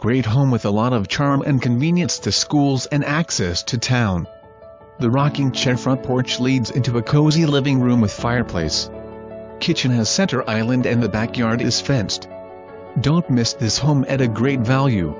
Great home with a lot of charm and convenience to schools and access to town. The rocking chair front porch leads into a cozy living room with fireplace. Kitchen has center island and the backyard is fenced. Don't miss this home at a great value.